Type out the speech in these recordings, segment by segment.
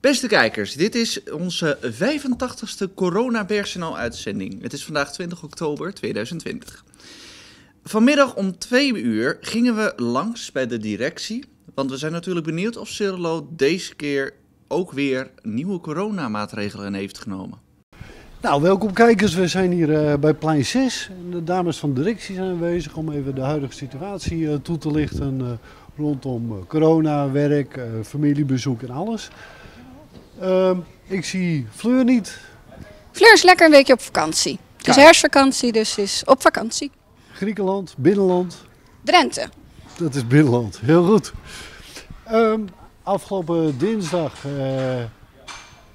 Beste kijkers, dit is onze 85ste Corona uitzending. Het is vandaag 20 oktober 2020. Vanmiddag om 2 uur gingen we langs bij de directie, want we zijn natuurlijk benieuwd of Cirlo deze keer ook weer nieuwe coronamaatregelen heeft genomen. Nou, welkom kijkers. We zijn hier uh, bij plein 6. En de dames van de directie zijn aanwezig om even de huidige situatie uh, toe te lichten uh, rondom corona, werk, familiebezoek en alles. Ehm, ik zie Fleur niet. Fleur is lekker een weekje op vakantie. Het is herfstvakantie, dus is op vakantie. Griekenland, binnenland. Drenthe. Dat is binnenland, heel goed. Um, afgelopen dinsdag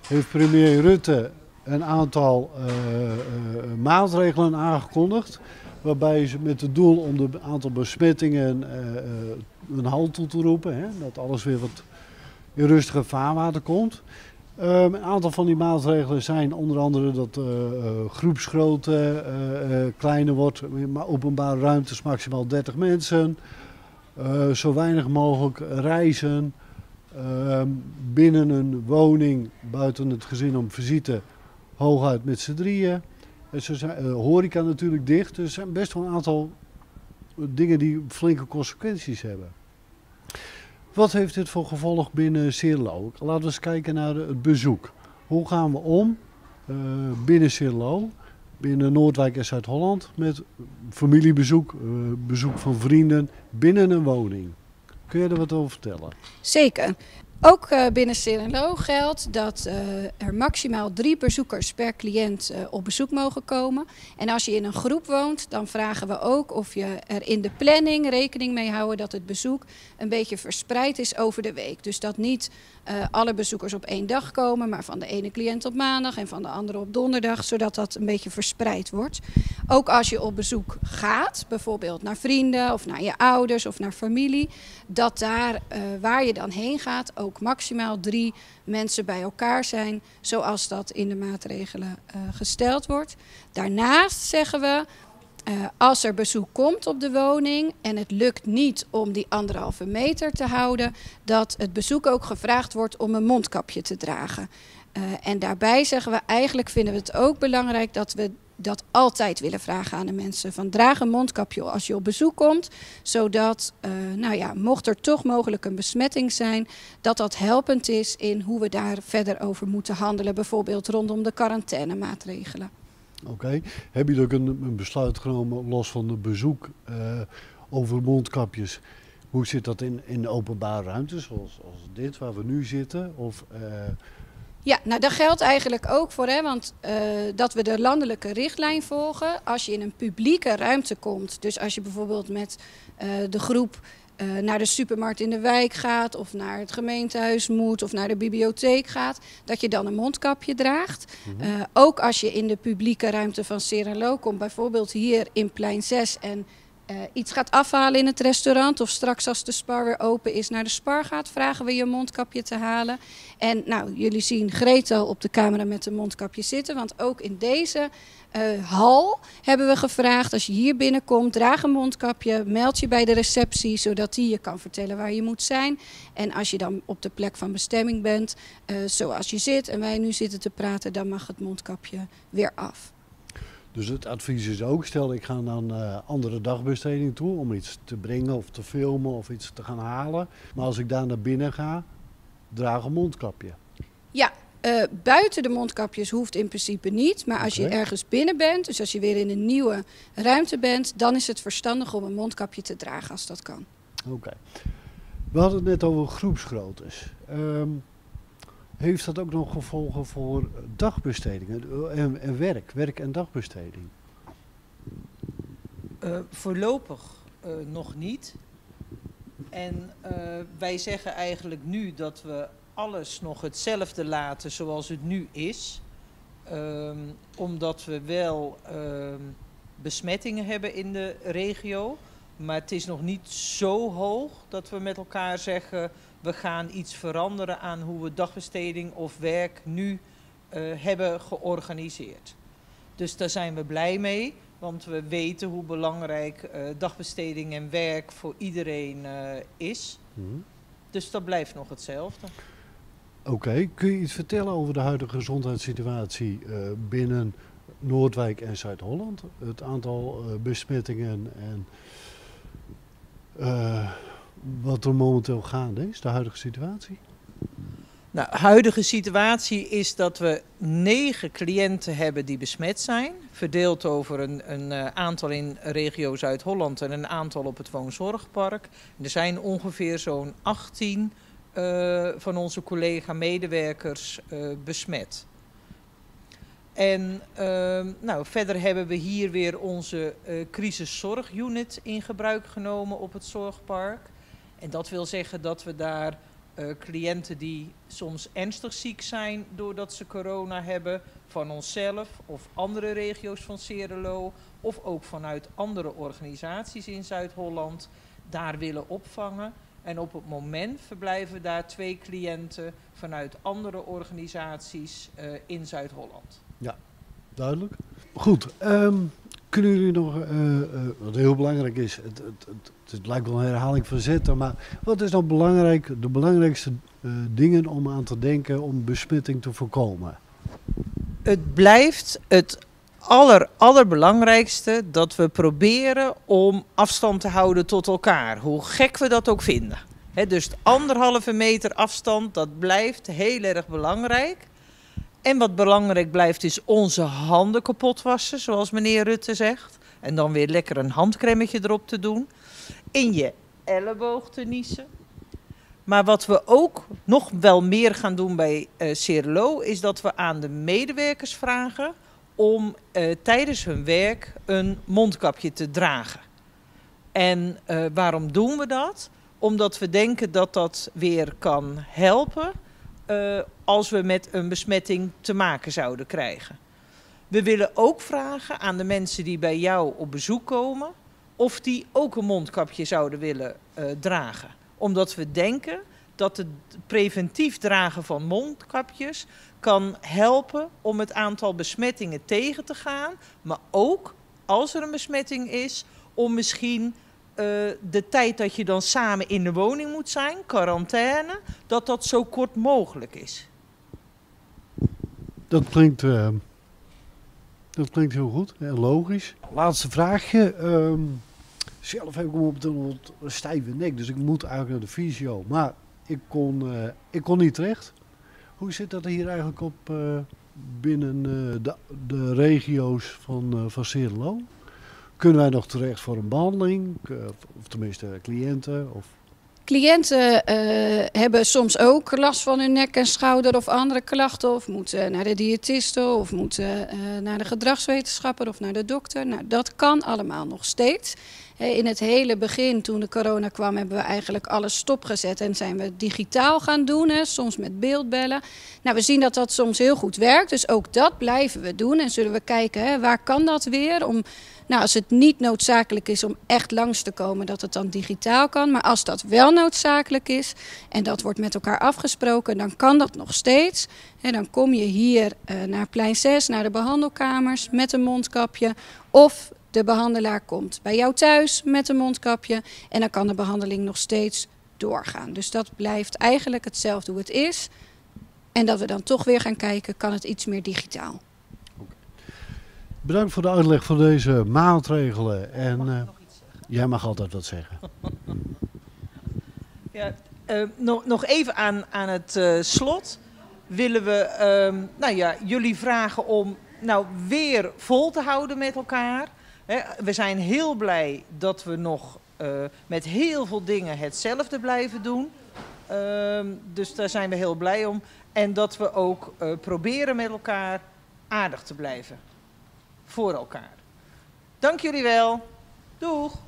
heeft premier Rutte een aantal maatregelen aangekondigd. Waarbij ze met het doel om het aantal besmettingen uh, een halt toe te roepen. Hè, dat alles weer wat in rustige vaarwater komt. Um, een aantal van die maatregelen zijn onder andere dat groepsgrootte kleiner wordt. Maar openbare ruimtes maximaal 30 mensen. zo weinig mogelijk reizen. Ehm, binnen een woning buiten het gezin om visite hooguit met z'n drieën. Zo zijn, uh, horeca natuurlijk dicht. Dus er zijn best wel een aantal dingen die flinke consequenties hebben. Wat heeft dit voor gevolg binnen Cirlo? Laten we eens kijken naar het bezoek. Hoe gaan we om uh, binnen Cirlo, binnen Noordwijk en Zuid-Holland, met familiebezoek, bezoek van vrienden binnen een woning? Kun je er wat over vertellen? Zeker. Ook uh, binnen Serenlo geldt dat uh, er maximaal drie bezoekers per cliënt uh, op bezoek mogen komen. En als je in een groep woont, dan vragen we ook of je er in de planning rekening mee houden dat het bezoek een beetje verspreid is over de week. Dus dat niet alle bezoekers op één dag komen, maar van de ene cliënt op maandag en van de andere op donderdag, zodat dat een beetje verspreid wordt. Ook als je op bezoek gaat, bijvoorbeeld naar vrienden of naar je ouders of naar familie, dat daar waar je dan heen gaat ook maximaal drie mensen bij elkaar zijn, zoals dat in de maatregelen uh, gesteld wordt. Daarnaast zeggen we, uh, als er bezoek komt op de woning en het lukt niet om die anderhalve meter te houden, dat het bezoek ook gevraagd wordt om een mondkapje te dragen. Uh, en daarbij zeggen we, eigenlijk vinden we het ook belangrijk dat we dat altijd willen vragen aan de mensen. Van draag een mondkapje als je op bezoek komt. Zodat, uh, nou ja, mocht er toch mogelijk een besmetting zijn, dat dat helpend is in hoe we daar verder over moeten handelen. Bijvoorbeeld rondom de quarantainemaatregelen. Oké. Okay. Heb je ook een, een, besluit genomen, los van het bezoek, uh, over mondkapjes? Hoe zit dat in, in openbare ruimtes, zoals, zoals dit waar we nu zitten? Of... Uh, ja, nou dat geldt eigenlijk ook voor, hè, want uh, dat we de landelijke richtlijn volgen. Als je in een publieke ruimte komt, dus als je bijvoorbeeld met de groep uh, naar de supermarkt in de wijk gaat, of naar het gemeentehuis moet, of naar de bibliotheek gaat, dat je dan een mondkapje draagt. Mm -hmm. ook als je in de publieke ruimte van Serelo komt, bijvoorbeeld hier in plein 6 en uh, iets gaat afhalen in het restaurant of straks als de spar weer open is naar de spar gaat, vragen we je mondkapje te halen. En nou, jullie zien Gretel op de camera met een mondkapje zitten, want ook in deze uh, hal hebben we gevraagd, als je hier binnenkomt, draag een mondkapje, meld je bij de receptie, zodat die je kan vertellen waar je moet zijn. En als je dan op de plek van bestemming bent, uh, zoals je zit en wij nu zitten te praten, dan mag het mondkapje weer af. Dus het advies is ook, stel ik ga naar een uh, andere dagbesteding toe om iets te brengen of te filmen of iets te gaan halen. Maar als ik daar naar binnen ga, draag een mondkapje. Ja, uh, buiten de mondkapjes hoeft in principe niet. Maar als okay. je ergens binnen bent, dus als je weer in een nieuwe ruimte bent, dan is het verstandig om een mondkapje te dragen als dat kan. Oké. Okay. We hadden het net over groepsgroottes. Um, heeft dat ook nog gevolgen voor dagbestedingen en, werk, werk- en dagbesteding? Uh, voorlopig uh, nog niet. En uh, wij zeggen eigenlijk nu dat we alles nog hetzelfde laten zoals het nu is. Um, omdat we wel um, besmettingen hebben in de regio. Maar het is nog niet zo hoog dat we met elkaar zeggen we gaan iets veranderen aan hoe we dagbesteding of werk nu uh, hebben georganiseerd. Dus daar zijn we blij mee, want we weten hoe belangrijk uh, dagbesteding en werk voor iedereen uh, is. -hmm. Dus dat blijft nog hetzelfde. Oké, kun je iets vertellen over de huidige gezondheidssituatie eh, binnen Noordwijk en Zuid-Holland? Het aantal eh, besmettingen en eh, wat er momenteel gaande is, de huidige situatie? Nou, huidige situatie is dat we negen cliënten hebben die besmet zijn. Verdeeld over een, een eh, aantal in regio Zuid-Holland en een aantal op het woonzorgpark. Er zijn ongeveer zo'n 18 uh, van onze collega-medewerkers uh, besmet. En uh, nou, verder hebben we hier weer onze crisiszorgunit in gebruik genomen op het zorgpark. En dat wil zeggen dat we daar uh, cliënten die soms ernstig ziek zijn doordat ze corona hebben, van onszelf of andere regio's van Cerelo, of ook vanuit andere organisaties in Zuid-Holland, daar willen opvangen. En op het moment verblijven daar twee cliënten vanuit andere organisaties uh, in Zuid-Holland. Ja, duidelijk. Goed, um, kunnen jullie nog, uh, wat heel belangrijk is, het, het, het, het lijkt wel een herhaling van zetten, maar wat is dan belangrijk, de belangrijkste dingen om aan te denken om besmetting te voorkomen? Het blijft het aller, allerbelangrijkste dat we proberen om afstand te houden tot elkaar. Hoe gek we dat ook vinden. Dus anderhalve meter afstand, dat blijft heel erg belangrijk. En wat belangrijk blijft is onze handen kapot wassen, zoals meneer Rutte zegt. En dan weer lekker een handcremmetje erop te doen. In je elleboog te niezen. Maar wat we ook nog wel meer gaan doen bij uh, is dat we aan de medewerkers vragen om uh, tijdens hun werk een mondkapje te dragen. En uh, waarom doen we dat? Omdat we denken dat dat weer kan helpen als we met een besmetting te maken zouden krijgen. We willen ook vragen aan de mensen die bij jou op bezoek komen of die ook een mondkapje zouden willen dragen. Omdat we denken dat het preventief dragen van mondkapjes kan helpen om het aantal besmettingen tegen te gaan. Maar ook als er een besmetting is, om misschien uh, de tijd dat je dan samen in de woning moet zijn, quarantaine, dat dat zo kort mogelijk is. Dat klinkt, uh, dat klinkt heel goed en logisch. Laatste vraagje. Um, zelf heb ik hem op een stijve nek, dus ik moet eigenlijk naar de fysio. Maar ik kon, uh, ik kon niet terecht. Hoe zit dat hier eigenlijk op uh, binnen uh, de, de, regio's van, uh, van? Kunnen wij nog terecht voor een behandeling? of tenminste cliënten? Of... Cliënten hebben soms ook last van hun nek en schouder of andere klachten. Of moeten naar de diëtiste of moeten naar de gedragswetenschapper of naar de dokter. Nou, dat kan allemaal nog steeds. In het hele begin, toen de corona kwam, hebben we eigenlijk alles stopgezet en zijn we digitaal gaan doen, hè, soms met beeldbellen. Nou, we zien dat dat soms heel goed werkt, dus ook dat blijven we doen. En zullen we kijken, hè, waar kan dat weer? Om, nou, als het niet noodzakelijk is om echt langs te komen, dat het dan digitaal kan. Maar als dat wel noodzakelijk is en dat wordt met elkaar afgesproken, dan kan dat nog steeds. En dan kom je hier uh, naar plein 6, naar de behandelkamers met een mondkapje. Of de behandelaar komt bij jou thuis met een mondkapje en dan kan de behandeling nog steeds doorgaan. Dus dat blijft eigenlijk hetzelfde hoe het is. En dat we dan toch weer gaan kijken, kan het iets meer digitaal. Bedankt voor de uitleg van deze maatregelen. En mag uh, jij mag altijd wat zeggen. ja, uh, nog, nog even aan, aan het uh, slot willen we uh, nou ja, jullie vragen om nou weer vol te houden met elkaar. We zijn heel blij dat we nog met heel veel dingen hetzelfde blijven doen. Uh, dus daar zijn we heel blij om. En dat we ook proberen met elkaar aardig te blijven. Voor elkaar. Dank jullie wel. Doeg!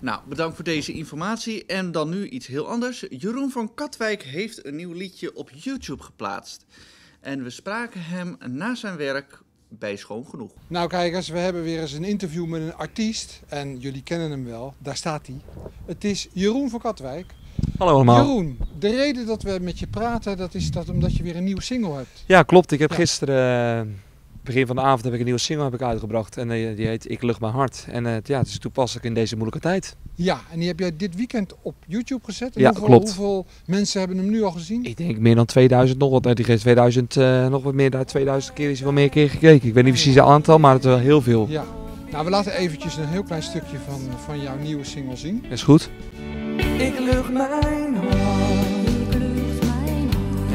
Nou, bedankt voor deze informatie. En dan nu iets heel anders. Jeroen van Katwijk heeft een nieuw liedje op YouTube geplaatst. En we spraken hem na zijn werk bij Schoon Genoeg. Nou kijkers, we hebben weer eens een interview met een artiest. En jullie kennen hem wel, daar staat hij. Het is Jeroen van Katwijk. Hallo allemaal. Jeroen, de reden dat we met je praten, dat is dat omdat je weer een nieuwe single hebt. Ja, klopt. Ik heb ja. gisteren begin van de avond heb ik een nieuwe single heb ik uitgebracht. En eh, die heet Ik lucht mijn hart. En eh, ja, het is toepasselijk in deze moeilijke tijd. Ja, en die heb jij dit weekend op YouTube gezet. En Ja, hoeveel, klopt. Hoeveel mensen hebben hem nu al gezien? Ik denk meer dan 2000 nog. Want die geeft 2000, eh, nog wat meer dan 2000 keer is hij wel meer keer gekeken. Ik weet niet precies het aantal, maar het is wel heel veel. Ja. Nou, we laten eventjes een heel klein stukje van, van jouw nieuwe single zien. Is goed? Ik lucht mijn hart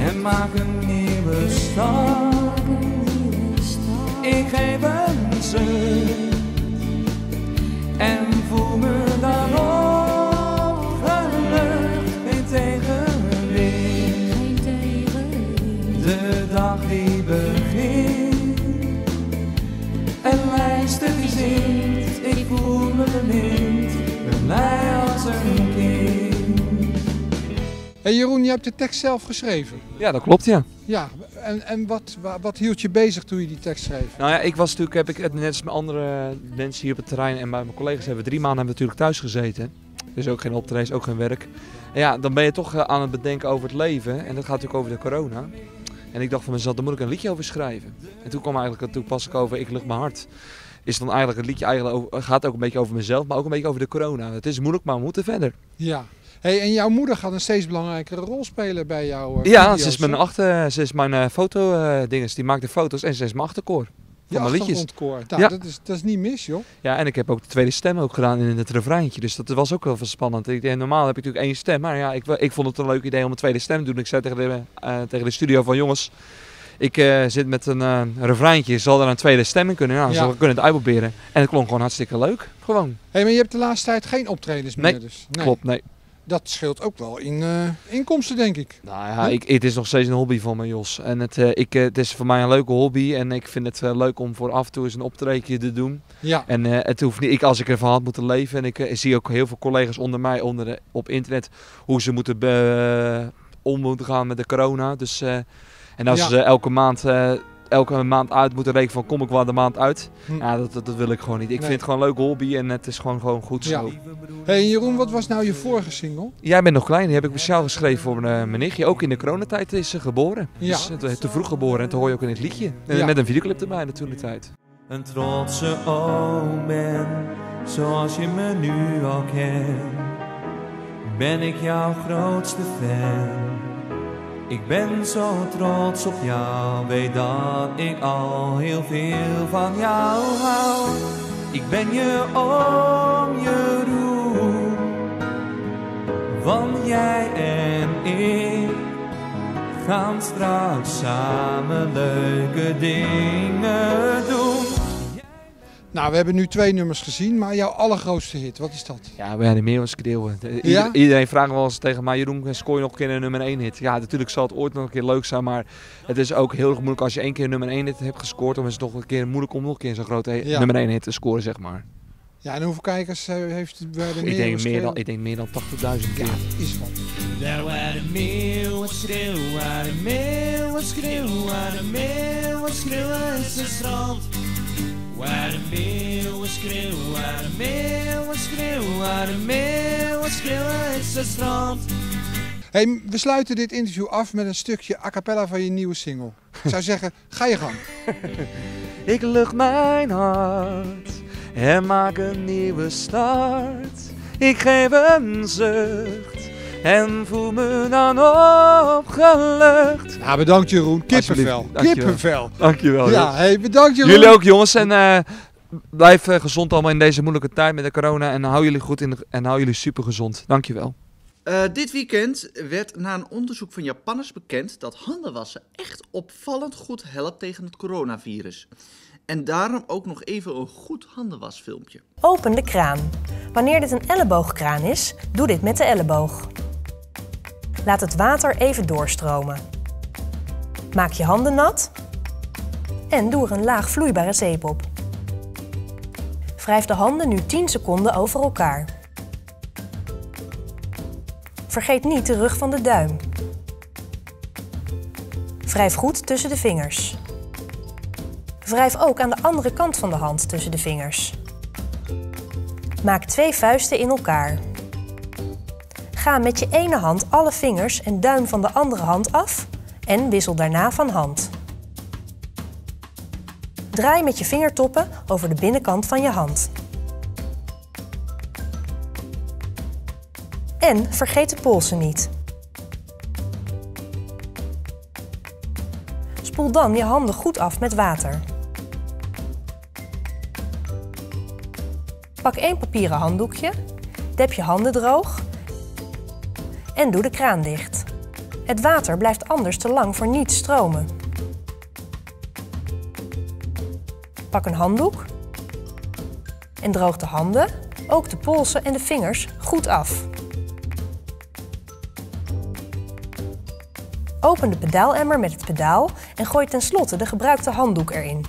en maak een nieuwe start. Ik geef een zucht en voel me dan opgelucht. Geen tegenwind, de dag die begint. Een lijster die zingt, ik voel me bemind, een Hey Jeroen, je hebt de tekst zelf geschreven. Ja, dat klopt ja. Ja, en, en wat, wa- wat hield je bezig toen je die tekst schreef? Nou ja, ik was natuurlijk, heb ik net als mijn andere mensen hier op het terrein en bij mijn collega's hebben we drie maanden hebben we natuurlijk thuis gezeten. Dus ook geen optredens, ook geen werk. En ja, dan ben je toch eh, aan het bedenken over het leven en dat gaat natuurlijk over de corona. En ik dacht van mezelf, daar moet ik een liedje over schrijven. En toen kwam eigenlijk het toepasselijk over Ik lucht mijn hart. Is dan eigenlijk het liedje eigenlijk over, gaat ook een beetje over mezelf, maar ook een beetje over de corona. Het is moeilijk, maar we moeten verder. Ja. Hey, en jouw moeder gaat een steeds belangrijkere rol spelen bij jouw eh, Ja, video's, ze is mijn, achter, ze is mijn eh, foto eh, dinges. Die maakt de foto's en ze is mijn achterkoor. Van mijn liedjes. Nou, Ja. dat, is, dat is niet mis, joh. Ja, en ik heb ook de tweede stem ook gedaan in het refreintje. Dus dat was ook wel spannend. Ik, normaal heb ik natuurlijk één stem. Maar ja, ik, ik vond het een leuk idee om een tweede stem te doen. Ik zei tegen de, tegen de studio van jongens, ik zit met een eh refreintje. Zal er een tweede stem in kunnen? Nou, Ja. we kunnen het uitproberen. En het klonk gewoon hartstikke leuk. Gewoon. Hey, maar je hebt de laatste tijd geen optredens Nee, meer, dus. Nee. Klopt, nee. Dat scheelt ook wel in eh, inkomsten, denk ik. Nou ja, ik, het is nog steeds een hobby van me, Jos. En het, eh, ik, eh, het is voor mij een leuke hobby. En ik vind het leuk om voor af en toe eens een optreedje te doen. Ja. En het hoeft niet, ik, als ik ervan had moeten leven, en ik zie ook heel veel collega's onder mij onder de, op internet, hoe ze moeten om moeten gaan met de corona. Dus, en als Ja. ze elke maand, elke maand uit moeten rekenen van kom ik wel de maand uit. Hm. Ja, dat, dat, dat wil ik gewoon niet. Ik Nee. vind het gewoon een leuke hobby en het is gewoon, gewoon goed Ja. zo. Hey, en Jeroen, wat was nou je vorige single? Jij bent nog klein, die heb ik speciaal geschreven voor mijn, eh, mijn nichtje. Ook in de coronatijd is ze geboren. Ja. Dus, eh, te vroeg geboren en te hoor je ook in het liedje. En Ja. Met een videoclip erbij natuurlijk tijd. Een trotse oom ben, zoals je me nu al kent. Ben ik jouw grootste fan. Ik ben zo trots op jou, weet dat ik al heel veel van jou hou. Ik ben je oom Jeroen, want jij en ik gaan straks samen leuke dingen doen. Nou, we hebben nu twee nummers gezien, maar jouw allergrootste hit, wat is dat? Ja, we hadden meer schreeuwen. De- ieder- Ja? Iedereen vraagt wel eens tegen mij, Jeroen, scoor je nog een keer een nummer 1 hit? Ja, natuurlijk zal het ooit nog een keer leuk zijn, maar het is ook heel erg moeilijk als je één keer een nummer 1 hit hebt gescoord, dan is het nog een keer moeilijk om nog een keer zo'n grote Ja. nummer 1 hit te scoren, zeg maar. Ja, en hoeveel kijkers eh, heeft het bij de Ik denk, meer dan, ik denk meer dan 80.000 keer. Ja, is wat. Daar waar de meeuwen schreeuwen, waar de meeuwen schreeuwen, waar de meeuwen schreeuwen is het strand. Waar meeuwen schreeuwen, waar meeuwen schreeuwen, waar meeuwen schreeuwen is het strand. Hey, we sluiten dit interview af met een stukje a cappella van je nieuwe single. Ik zou zeggen, ga je gang. Ik lucht mijn hart en maak een nieuwe start. Ik geef een zucht en voel me dan opgelucht. Nou, bedankt Jeroen. Kippenvel. Dankjewel. Kippenvel. Dankjewel. Ja, Jos. hey, bedankt Jeroen. Jullie ook jongens en eh, blijf eh, gezond allemaal in deze moeilijke tijd met de corona en hou jullie goed in de- en hou jullie super gezond. Dankjewel. Eh, dit weekend werd na een onderzoek van Japanners bekend dat handenwassen echt opvallend goed helpt tegen het coronavirus. En daarom ook nog even een goed handenwasfilmpje. Open de kraan. Wanneer dit een elleboogkraan is, doe dit met de elleboog. Laat het water even doorstromen. Maak je handen nat en doe er een laag vloeibare zeep op. Wrijf de handen nu 10 seconden over elkaar. Vergeet niet de rug van de duim. Wrijf goed tussen de vingers. Wrijf ook aan de andere kant van de hand tussen de vingers. Maak twee vuisten in elkaar. Ga met je ene hand alle vingers en duim van de andere hand af en wissel daarna van hand. Draai met je vingertoppen over de binnenkant van je hand. En vergeet de polsen niet. Spoel dan je handen goed af met water. Pak één papieren handdoekje, dep je handen droog en doe de kraan dicht. Het water blijft anders te lang voor niet stromen. Pak een handdoek en droog de handen, ook de polsen en de vingers goed af. Open de pedaalemmer met het pedaal en gooi tenslotte de gebruikte handdoek erin.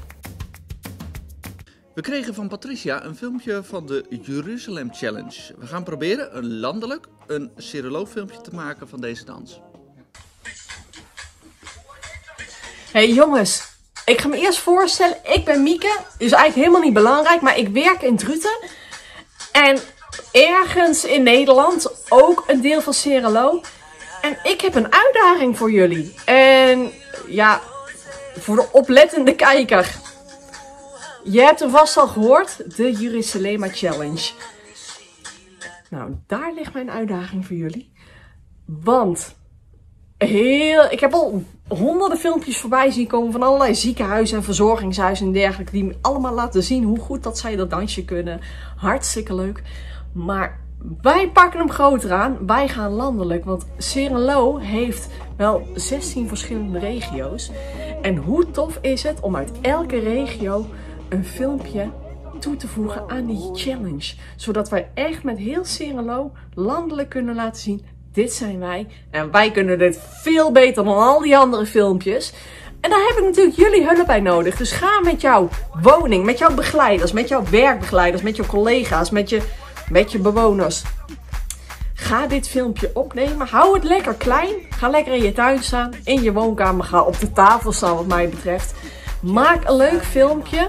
We kregen van Patricia een filmpje van de Jeruzalem Challenge. We gaan proberen een landelijk, een seroloog filmpje te maken van deze dans. Hey jongens, ik ga me eerst voorstellen. Ik ben Mieke. Is eigenlijk helemaal niet belangrijk, maar ik werk in Druten. En ergens in Nederland ook een deel van Cerelo. En ik heb een uitdaging voor jullie. En ja, voor de oplettende kijker. Je hebt hem vast al gehoord, de Jerusalema Challenge. Nou, daar ligt mijn uitdaging voor jullie. Want heel, ik heb al honderden filmpjes voorbij zien komen van allerlei ziekenhuizen en verzorgingshuizen en dergelijke. Die me allemaal laten zien hoe goed dat zij dat dansje kunnen. Hartstikke leuk. Maar wij pakken hem groter aan. Wij gaan landelijk. Want Serenlo heeft wel 16 verschillende regio's. En hoe tof is het om uit elke regio een filmpje toe te voegen aan die challenge. Zodat wij echt met heel Serenlo landelijk kunnen laten zien. Dit zijn wij. En wij kunnen dit veel beter dan al die andere filmpjes. En daar heb ik natuurlijk jullie hulp bij nodig. Dus ga met jouw woning, met jouw begeleiders, met jouw werkbegeleiders, met jouw collega's, met je, met je bewoners. Ga dit filmpje opnemen. Hou het lekker klein. Ga lekker in je tuin staan, in je woonkamer. Ga op de tafel staan wat mij betreft. Maak een leuk filmpje.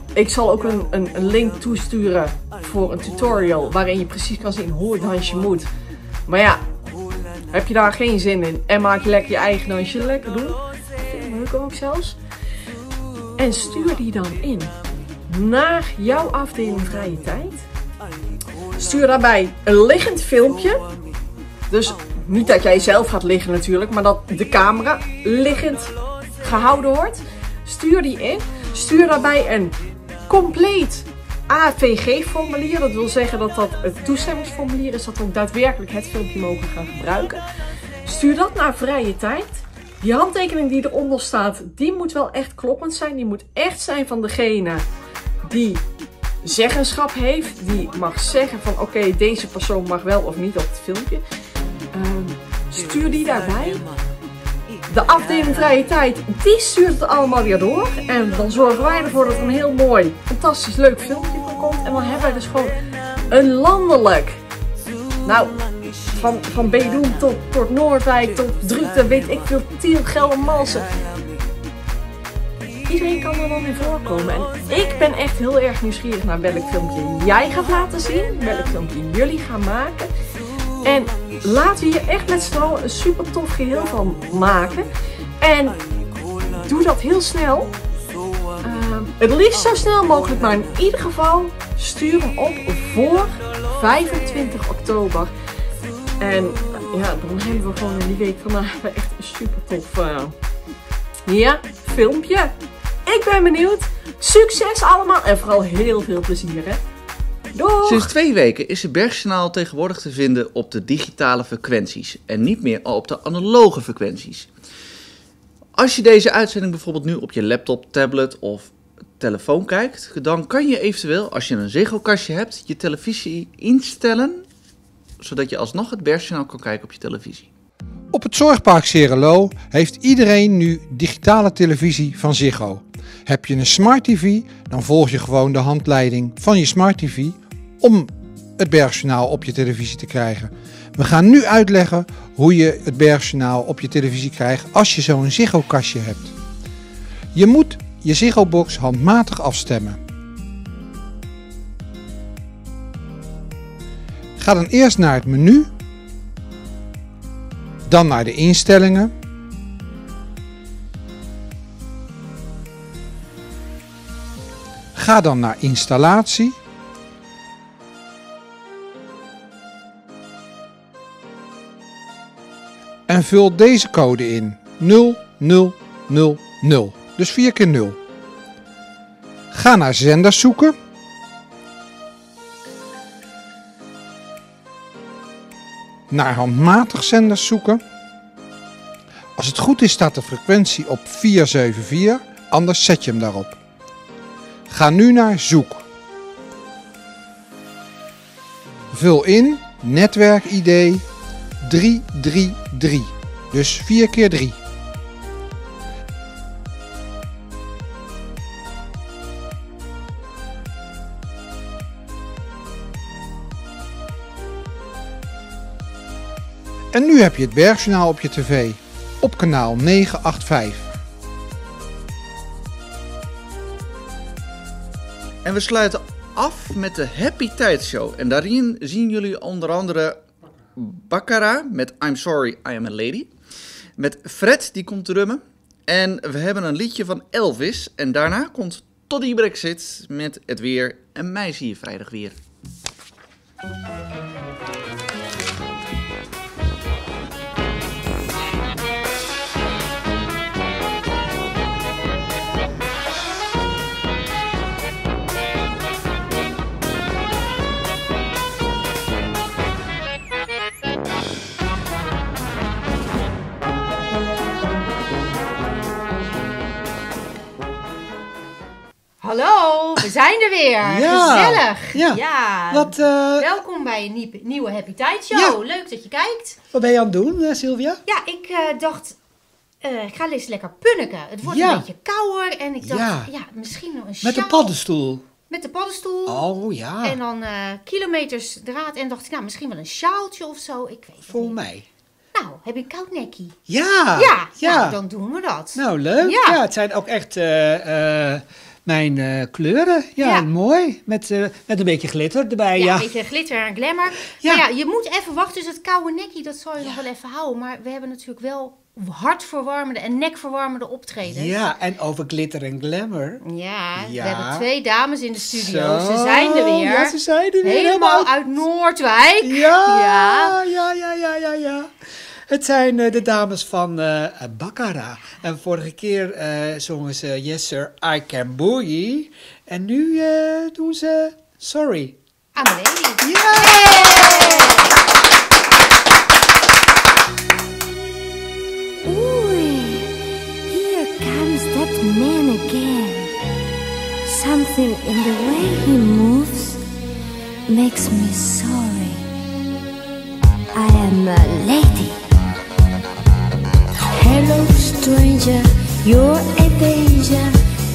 ik zal ook een, een, een link toesturen voor een tutorial waarin je precies kan zien hoe het dansje moet. Maar ja, heb je daar geen zin in en maak je lekker je eigen dansje lekker doen. Leuk ook zelfs. En stuur die dan in naar jouw afdeling vrije tijd. Stuur daarbij een liggend filmpje. Dus niet dat jij zelf gaat liggen natuurlijk, maar dat de camera liggend gehouden wordt. Stuur die in. Stuur daarbij een compleet AVG-formulier. Dat wil zeggen dat dat het toestemmingsformulier is dat we daadwerkelijk het filmpje mogen gaan gebruiken. Stuur dat naar vrije tijd. Die handtekening die eronder staat, die moet wel echt kloppend zijn. Die moet echt zijn van degene die zeggenschap heeft. Die mag zeggen van oké, deze persoon mag wel of niet op het filmpje. Ehm, stuur die daarbij. De afdeling vrije tijd, die stuurt het allemaal weer door. En dan zorgen wij ervoor dat er een heel mooi, fantastisch leuk filmpje van komt. En dan hebben wij dus gewoon een landelijk. Nou, van, van Bedoen tot, tot Noordwijk, tot Druten, weet ik veel, Tiel, Geldermalsen. Iedereen kan er dan in voorkomen. En ik ben echt heel erg nieuwsgierig naar welk filmpje jij gaat laten zien. Welk filmpje jullie gaan maken. En laten we hier echt met z'n allen een super tof geheel van maken. En doe dat heel snel. Ehm, het liefst zo snel mogelijk, maar in ieder geval stuur hem op voor 25 oktober. En ja, dan hebben we gewoon die week vandaag echt een super tof eh, ja, filmpje. Ik ben benieuwd. Succes allemaal en vooral heel veel plezier hè. Sinds twee weken is het Bergjournaal tegenwoordig te vinden op de digitale frequenties en niet meer op de analoge frequenties. Als je deze uitzending bijvoorbeeld nu op je laptop, tablet of telefoon kijkt, dan kan je eventueel, als je een zegelkastje hebt, je televisie instellen, zodat je alsnog het Bergjournaal kan kijken op je televisie. Op het Zorgpark Cerelo heeft iedereen nu digitale televisie van Ziggo. Heb je een smart TV, dan volg je gewoon de handleiding van je smart TV om het Bergjournaal op je televisie te krijgen. We gaan nu uitleggen hoe je het Bergjournaal op je televisie krijgt als je zo'n Ziggo-kastje hebt. Je moet je Ziggo-box handmatig afstemmen. Ga dan eerst naar het menu, dan naar de instellingen. Ga dan naar installatie. En vul deze code in 0000. Dus 4 keer 0. Ga naar zenders zoeken. Naar handmatig zenders zoeken. Als het goed is staat de frequentie op 474, anders zet je hem daarop. Ga nu naar zoek. Vul in netwerk-ID 333. Dus 4 keer 3. En nu heb je het Bergjournaal op je tv. Op kanaal 985. En we sluiten af met de Happy Tijd Show. En daarin zien jullie onder andere Baccara met I'm Sorry, I Am a Lady. Met Fred, die komt drummen. En we hebben een liedje van Elvis. En daarna komt Toddy Brexit met het weer. En mij zie je vrijdag weer. Zijn er weer. Ja, Gezellig. ja. Wat, eh, Welkom bij een nie- nieuwe Happy Tijd Show. Ja. Leuk dat je kijkt. Wat ben je aan het doen, eh, Sylvia? Ja, ik eh, dacht, ik ga eens lekker punniken. Het wordt Ja. een beetje kouder en ik dacht, Ja. ja, misschien nog een Met een paddenstoel. Met de paddenstoel. Oh ja, En dan kilometers draad. En dacht ik, nou, misschien wel een sjaaltje of zo. Ik weet het voor niet. mij. Nou, heb je een koud nekkie? Ja, ja, ja. Nou, dan doen we dat. Nou, leuk. Ja. Ja. het zijn ook echt mijn eh, kleuren. Ja, Ja. mooi. Met, eh, met een beetje glitter erbij. Ja, Ja, een beetje glitter en glamour. Ja. Maar ja, je moet even wachten. Dus het koude nekkie, dat zal je nog wel even houden. Maar we hebben natuurlijk wel hartverwarmende en nekverwarmende optredens. Ja, en over glitter en glamour. Ja, we Ja. hebben twee dames in de studio. Zo, Ze zijn er weer. Ja, ze zijn er weer. Helemaal uit Noordwijk. Ja. ja, ja, ja, ja, ja. Het zijn eh, de dames van eh Baccara. En vorige keer eh, zongen ze Yes Sir, I Can Boogie. En nu eh, doen ze Sorry. I'm a lady. Ooh, here comes that man again. Something in the way he moves makes me sorry. I am a lady. Hello, stranger, you're a danger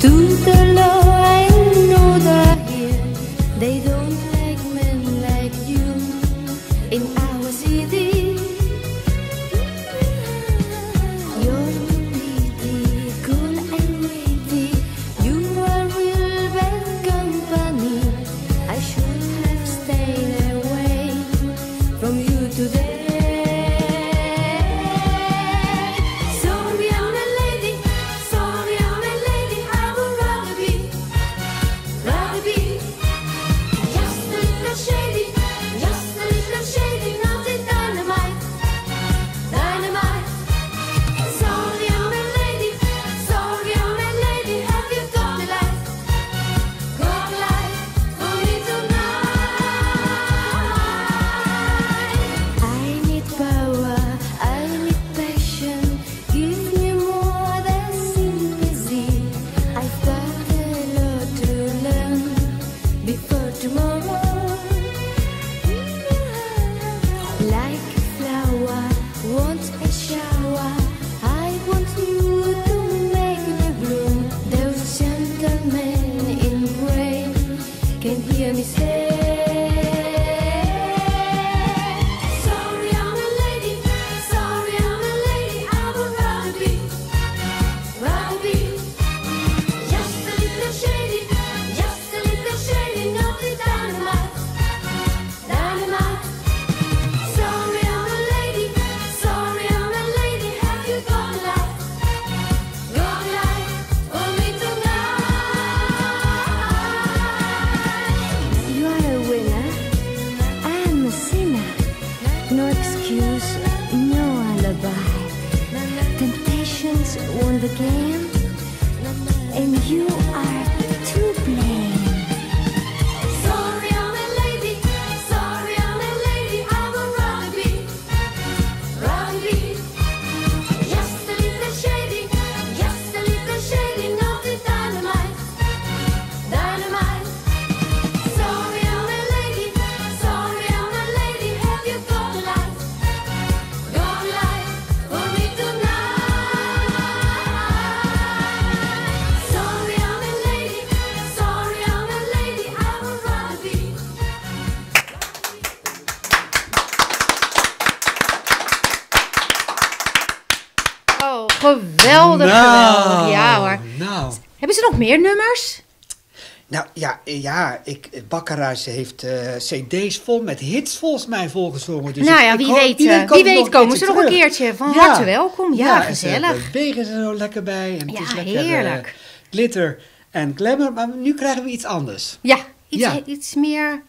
to the law. I know they're here. They don't like men like you in geweldig, Nou, geweldig. Ja hoor. Nou, Hebben ze nog meer nummers? nou ja, ja ik, Baccarat heeft eh, cd's vol met hits volgens mij volgezongen. Dus nou ik- ja, ik wie hoop- weet, wie eh, weet komen ze nog een terug. keertje. Van Ja. harte welkom. Ja, en ze gezellig. bewegen ze er zo lekker bij. En het Ja, is lekker, eh, heerlijk. glitter en glamour. Maar nu krijgen we iets anders. Ja, iets, Ja. iets meer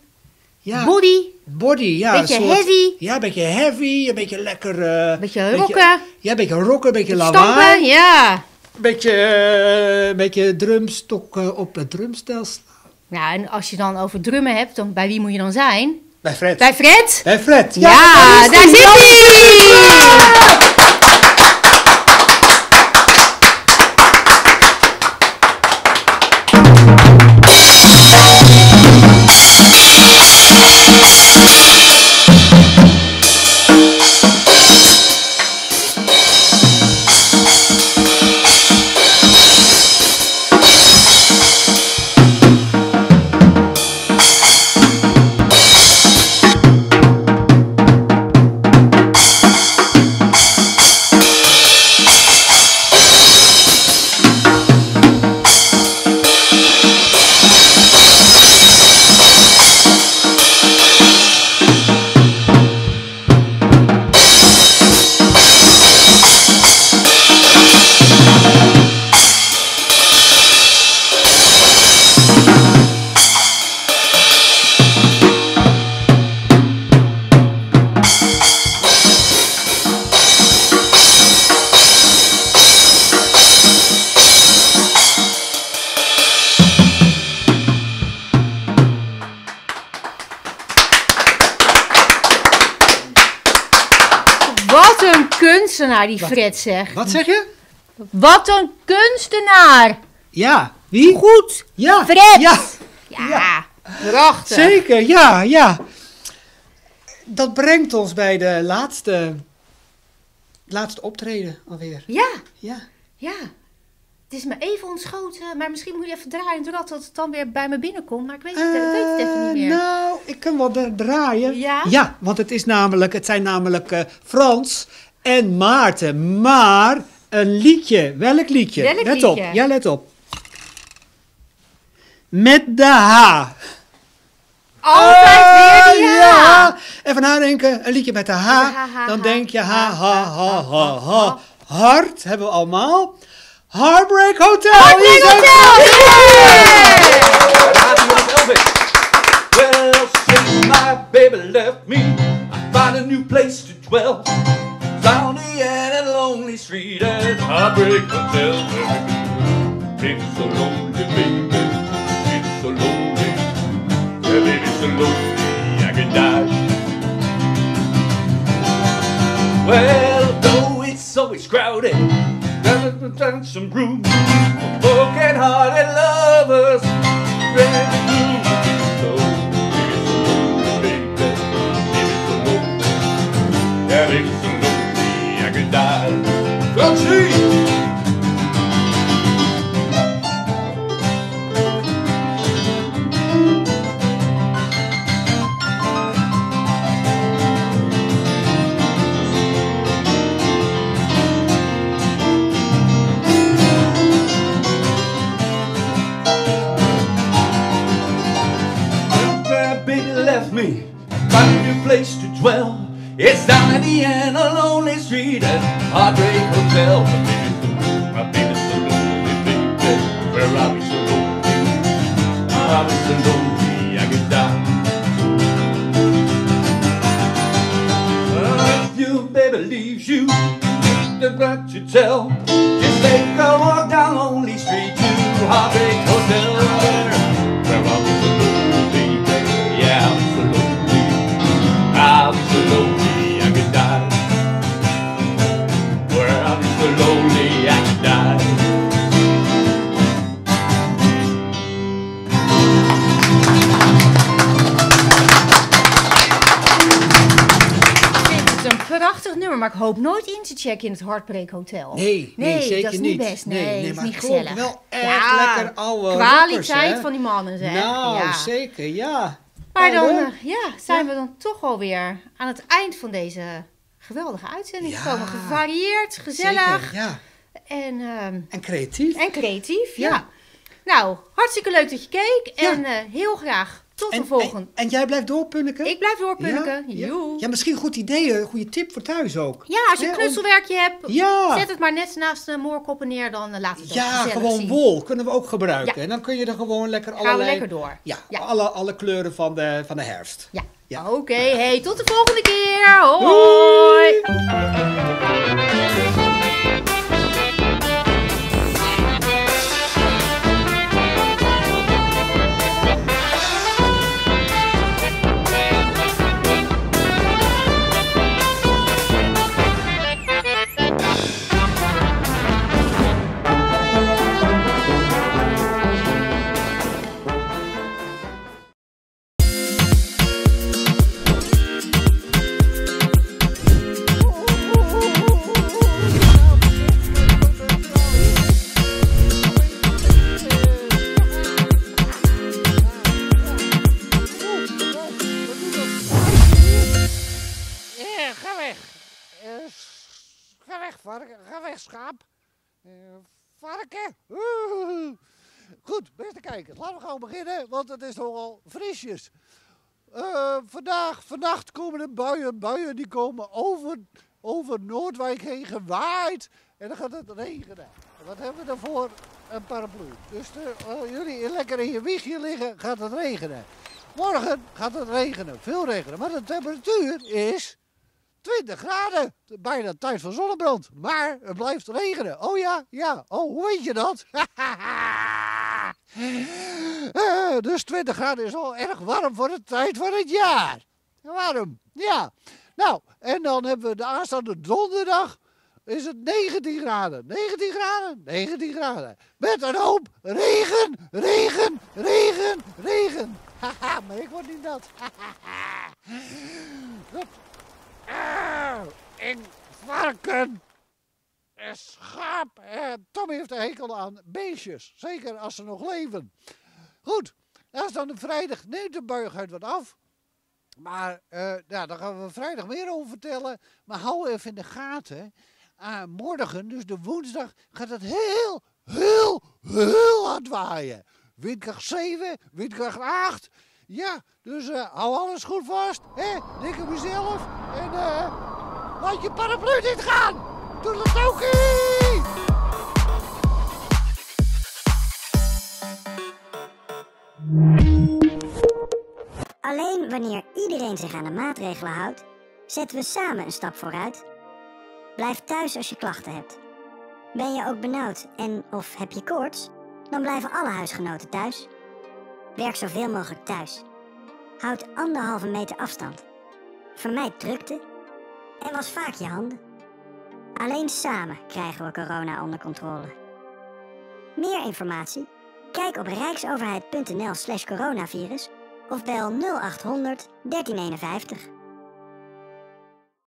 Ja. body. Body, ja. Beetje soort- heavy. Ja, een beetje heavy, een beetje lekker... eh, Beetje rocken. Ja, een beetje rocken, een beetje Stampen, lawaai. ja. Een beetje, een beetje drumstok eh, op het drumstel slaan. Ja, en als je dan over drummen hebt, dan, bij wie moet je dan zijn? Bij Fred. Bij Fred? Bij Fred. Ja, daar daar zit hij! Wat een kunstenaar, die Fred zegt. Wat zeg je? Wat een kunstenaar! Ja, wie? Goed! Ja. Fred! Ja. Ja, prachtig. Zeker, ja, ja. Dat brengt ons bij de laatste, laatste optreden alweer. Ja, Ja. ja. Het is me even ontschoten, maar misschien moet je even draaien doordat het dan weer bij me binnenkomt. Maar ik weet het, ik weet het even niet meer. Nou, ik kan wel dra- draaien. Ja? Ja, want het, is namelijk, het zijn namelijk eh, Frans en Maarten. Maar een liedje. Welk liedje? Welk let liedje? op. Ja, let op. Met de H. Altijd weer die Ah, H. ja. Even nadenken. Een liedje met de H. Met de H, H, Dan denk je ha, ha, ha, ha, ha. Hart hebben we allemaal. Heartbreak Hotel. Heartbreak Hier Hotel, we. Well, since my baby left me, I found a new place to dwell. Down the end and lonely street at Heartbreak Hotel. Baby, so lonely, there's some room for broken-hearted lovers. Down the end a lonely street at Padre Hotel. I've been so lonely, baby, where I've been so lonely. I've been so lonely, I could die. Oh, if your baby, leaves you, the right to tell. Nooit in het Heartbreak Hotel. Nee, nee, zeker dat is niet. best. Nee, Nee, maar niet gezellig. wel echt Ja, lekker oude Kwaliteit rockers, van die mannen, zeg. Nou, ja. zeker, ja. Maar dan eh, ja, zijn we dan toch alweer aan het eind van deze geweldige uitzending Ja. gekomen. Gevarieerd, gezellig. Zeker, ja. En, ehm, En creatief. en creatief, ja. Ja. Nou, hartstikke leuk dat je keek. En eh, heel graag tot de volgende. En jij blijft doorpunniken? Ik blijf doorpunniken. Ja, ja. Ja, misschien een goed idee, een goede tip voor thuis ook. Ja, als je een om- knutselwerkje hebt, Ja. zet het maar net naast de moorkoppen neer. Dan eh, laat het Ja, gewoon zien. wol kunnen we ook gebruiken. Ja. En dan kun je er gewoon lekker Gaan we lekker door. Ja, Alle, alle kleuren van de, van de herfst. Ja. Oké, hey, tot de volgende keer. Hoi. Goed, beste kijkers, laten we gewoon beginnen, want het is nogal frisjes. Eh, vandaag, vannacht komen er buien. Buien die komen over, over Noordwijk heen gewaaid. En dan gaat het regenen. En wat hebben we daarvoor? Een paraplu. Dus de, eh, jullie lekker in je wiegje liggen, gaat het regenen. Morgen gaat het regenen, veel regenen. Maar de temperatuur is 20 graden. Bijna tijd van zonnebrand. Maar het blijft regenen. Oh ja, ja. Oh, hoe weet je dat? Eh, dus 20 graden is al erg warm voor de tijd van het jaar. Warm, ja. Nou, en dan hebben we de aanstaande donderdag. Is het 19 graden? 19 graden? 19 graden. Met een hoop regen, regen, regen, regen. Haha, maar ik word niet nat. En varken. En schaap. Eh, Tom heeft een hekel aan beestjes. Zeker als ze nog leven. Goed. Dat is dan de vrijdag. Neemt de buigheid wat af. Maar eh, ja, daar gaan we vrijdag meer over vertellen. Maar hou even in de gaten. Ah, morgen, dus de woensdag, gaat het heel, heel, heel hard waaien. Windkracht 7, windkracht 8. Ja, dus eh, hou alles goed vast. Hè? Op jezelf. En eh, laat je paraplu niet gaan. Doe het ook Alleen wanneer iedereen zich aan de maatregelen houdt, zetten we samen een stap vooruit. Blijf thuis als je klachten hebt. Ben je ook benauwd en of heb je koorts? Dan blijven alle huisgenoten thuis. Werk zoveel mogelijk thuis. Houd anderhalve meter afstand. Vermijd drukte en was vaak je handen. Alleen samen krijgen we corona onder controle. Meer informatie? Kijk op rijksoverheid.nl slash coronavirus of bel 0800 1351.